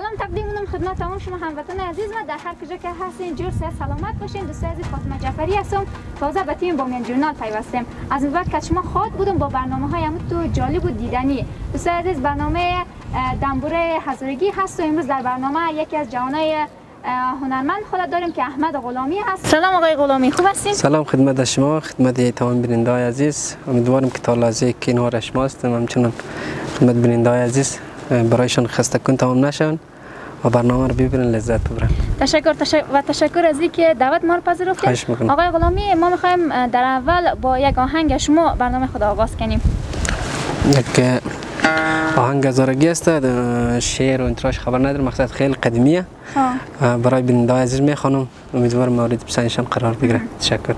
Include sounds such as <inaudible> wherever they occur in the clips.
سلام تقدیم می‌کنم خدمت تمام شما هموطن عزیز و در هر کجا که هستین جور صحت سلامت باشین. دوستای عزیز فاطمه جعفری هستم. تازه به تیم بامیان جورنال پیوستم از این وقت که شما خواد بودم با برنامه های تو جالب و دیدنی. دوستای عزیز برنامه دنبوره هزارگی هست و امروز در برنامه یکی از جوانای هنرمند خود داریم که احمد غلامی هست. سلام آقای غلامی خوب هستین؟ سلام خدمت شما خدمت تمام بیننده های عزیز. امیدوارم که تا لحظه کنار شما هستم همچنان خدمت بیننده های عزیز برایشان خسته کن تمام نشون و برنامه رو ببینن لذت ببرن. تشکر تشکر و تشکر از اینکه دعوت ما رو پذیرفتید. آقای غلامی ما می‌خوایم در اول با یک آهنگ شما برنامه خود آغاز کنیم. یک آهنگ هزارگی است. شعر و انتراش خبر ندارم. مقصد خیلی قدیمیه. برای بیننده عزیز می‌خوانم. امیدوارم مورد پسندشان قرار بگیره. تشکر.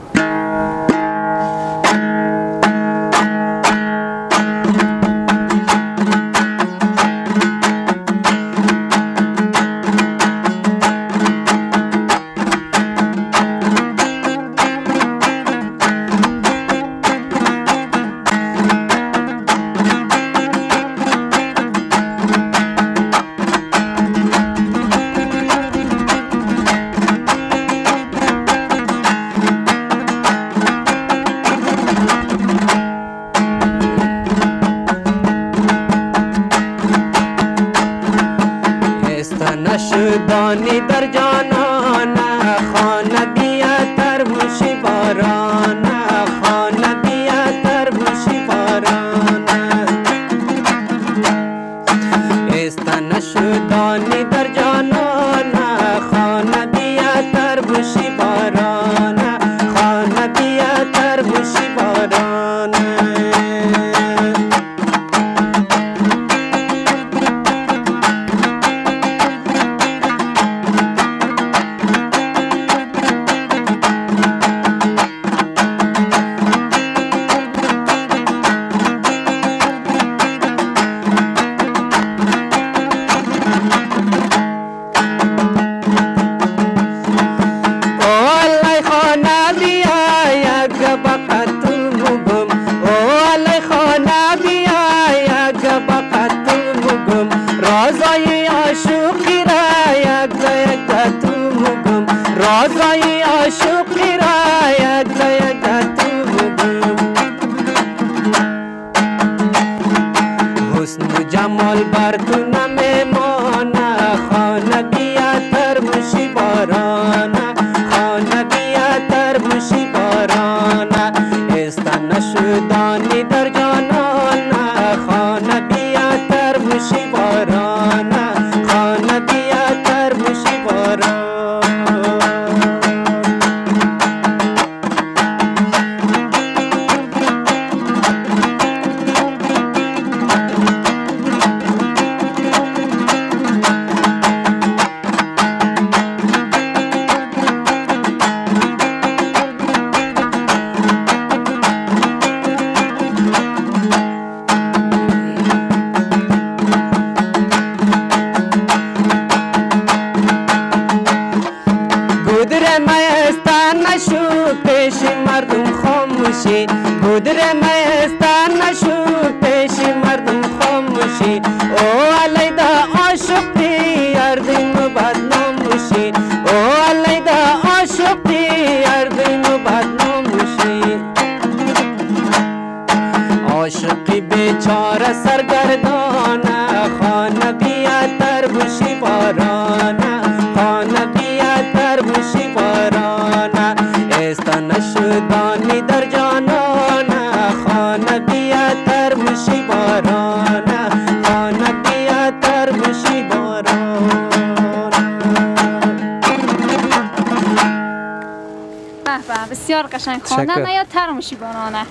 قشنگ خواندن یا ترمشی بانانه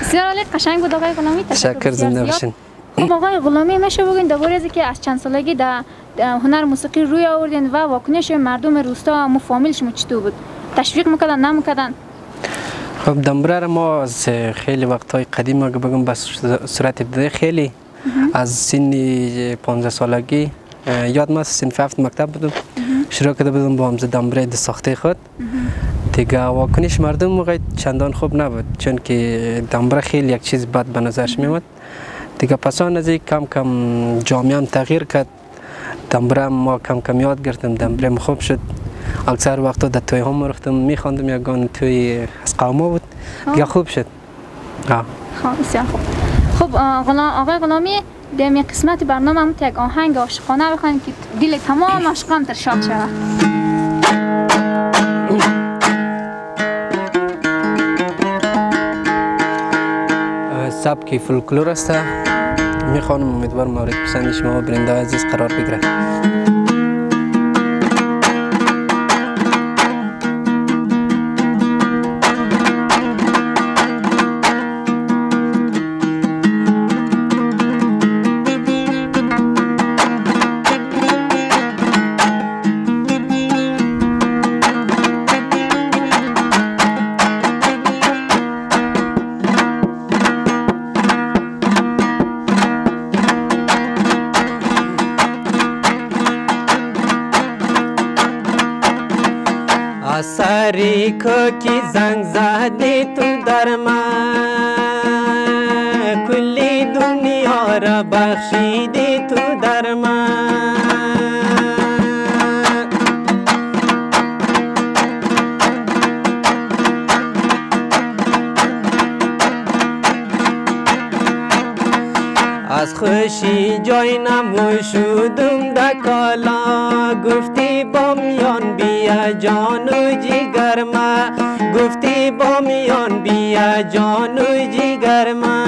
بسیار عالی قشنگ بود آقای غلامی تشکر زنده باشین. خب آقای غلامی میشه بگین درباره از که از چند سالگی در هنر موسیقی روی آوردین و واکنش مردم روستا مو فامیل شما چطور بود؟ تشویق می‌کردن نمی‌کردن؟ خب دنبره ما از خیلی وقتهای قدیم اگه بگم به صورت ابتدایی خیلی از سن 15 سالگی یاد ما سنف هفت مکتب بودم. شروع کرده بودم با همز دنبره د ساخته خود. واکنش مردم موقع چندان خوب نبود چون که دنبره خیلی یک چیز بد به نظرش میومد دیگه پسان از کم کم جامعه تغییر کرد. دمبره ما کم کم یاد گرفتم دمبره خوب شد. اکثر وقتا در توی هم رفتم میخواندم یگان توی از قوما بود. دیگه خوب شد. خب بسیار خوب. خب آقای غلامی در قسمت برنامه هم یک آهنگ عاشقانه بخواین که دل تمام عاشقان تر شاد شود. سبک فولکلور است. می‌خوانم امیدوارم مورد پسند شما برنده عزیز قرار بگیره سری کی زنگ زدی تو در کلی دنیا را بخشیدی تو در از خوشی جای نموشودم دکالا گفتی با میان بیا جان و جیگر ما گفتی با میان بیا جان و جیگر ما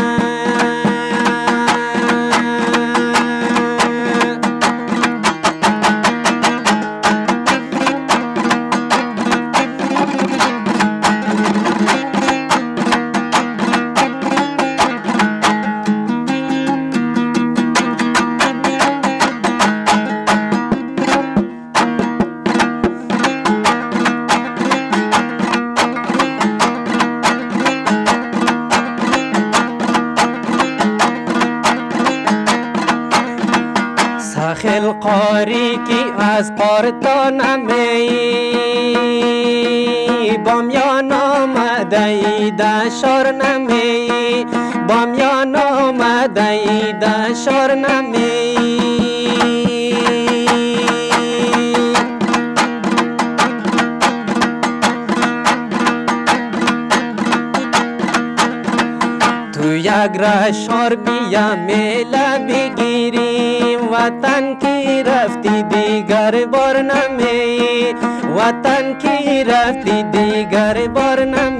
قاری کی از قارتان نمی بامیان آمده ای دشار نمی بامیان آمده ای دشار نمی. یک رشار بیا میله بگیریم वतन की रफ्ती दीगर बोरन में वतन की रफ्ती दीगर बोरन में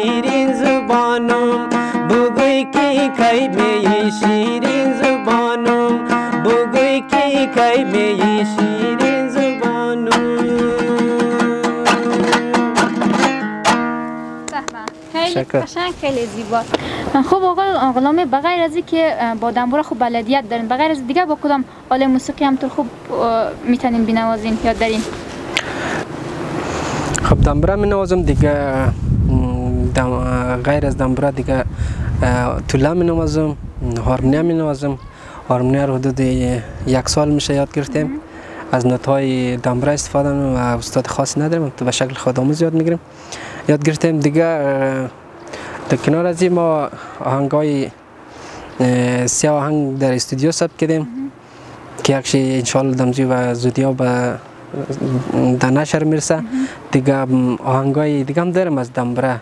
خیلی قشنگ خیلی زیبا. خب آقای غلامی بغیر از که با دنبور خوب بلدیت دارین بغیر از دیگه با کدام آله موسیقی هم تو خوب می‌تونین بنوازین یاد دارین خب دنبره می نوازم دیگه غیر از دنبره دیگه طوله می نوازم هارمونیا می نوازم هارمونیا رو حدود یک سال میشه یاد گرفتیم. از نوتهای دنبره استفاده و استاد خاصی نداریم تو به شکل خودآموز یاد می‌گیریم یاد گرفتیم دیگه در کنار از این ما آهنگای سی آهنگ در استودیو ثبت کردیم که یکشی انشالله دمزی و زودی ها به در نشر می‌رسه. دیگه آهنگای دیگه هم دارم از دنبره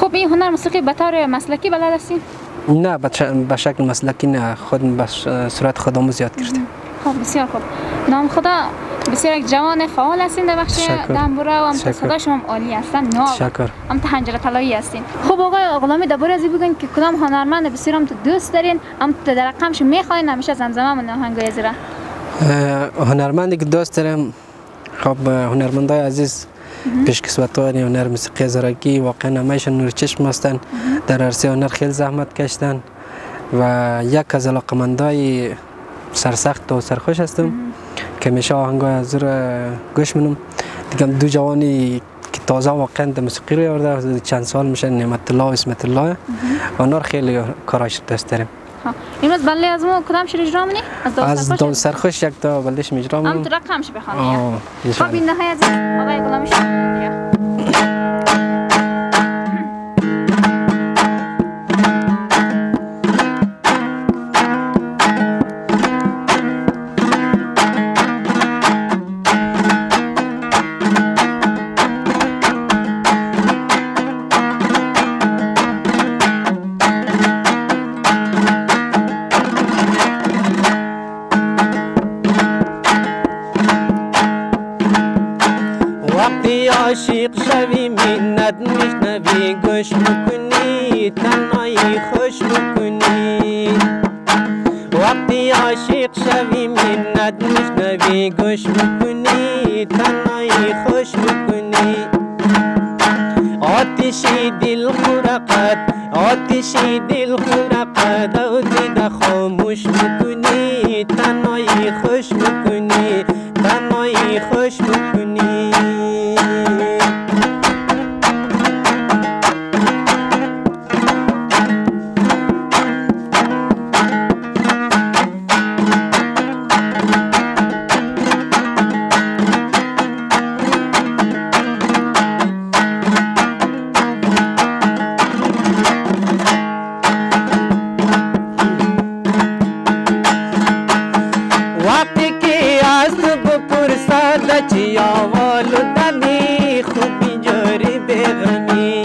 خب این هنر موسیقی به طور مسلکی بلد هستین؟ نه به شکل مسلکی نه. خود به صورت خودآموز یاد کردیم. خب بسیار خوب. نام خدا بسیار یک جوان فعال هستین در بخش تشکر. دنبوره و هم. صدای شما هم عالی هستن. ناب تشکر هم تهنجره طلایی هستین. خب آقای غلامی درباره از این بگین که کدام هنرمند بسیار هم تو دوست دارین هم تو در رقمش می‌خواین همیشه زمزمه من آهنگای زیرا هنرمندی که دوست دارم خب هنرمندای عزیز پیشکسوتان هنر موسیقی زرگی واقعا همهشون نور چشم هستن. در عرصه هنر خیلی زحمت کشتن و یک از علاقمندای سرسخت و سرخوش هستم. که میشه آهنگای از گوش منم دیگه دو جوانی که تازه واقعا در موسیقی رو یارده چند سال میشه نعمت الله و اسمت الله اونا خیلی کاراش دوست دارم ها امروز بله از ما کدام شیر اجرا منی از دون سرخوش یک تا بلدش میجرا هم منم تو رقمش بخوانی آه، خب. این نهای عزیز آقای غلامی شما میکنی تنهایی خوش میکنی وقتی عاشق شوی منت میشنوی گوش میکنی تنهایی خوش میکنی آتشی دل خورقت آتشی دل خورقت بپرسد چی آوالو دمی خوبی جاری بغمی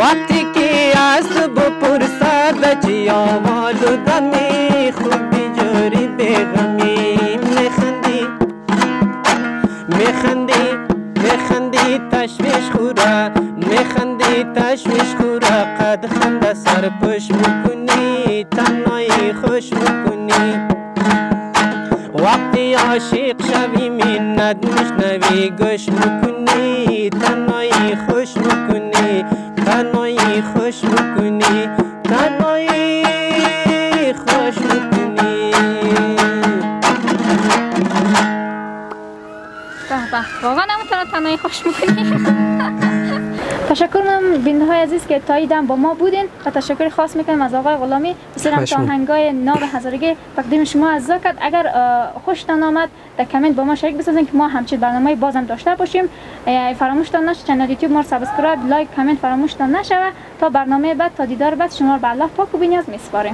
وقتی که از بپرسد چی آوالو دمی خوبی جاری بغمی میخندی میخندی میخندی تشویش خورا. میخندی تشویش خورا قد خنده سر پش می‌کنی. تنهایی گوش می‌کنی تنهایی خوش می‌کنی تنهایی خوش می‌کنی تنهایی خوش می‌کنی. به به واقعا نمی‌تونه تنهایی خوش می‌کنی. <laughs> تشکر می‌کنم بینده های عزیز که تاییدم با ما بودین و تشکر خاص می‌کنم از آقای غلامی. بسیارم خواهش تا می‌کنم. آهنگای ناب هزارگی تقدیم شما از کرد اگر خوشتان آمد در کامنت با ما شریک بسازین که ما همچین برنامه بازم داشته باشیم. فراموشتان نشه channel یوتیوب ما subscribe لایک کامنت فراموشتان نشوه. تا برنامه بعد تا دیدار بعد شما رو به الله پاک و بینیاز میسپاریم.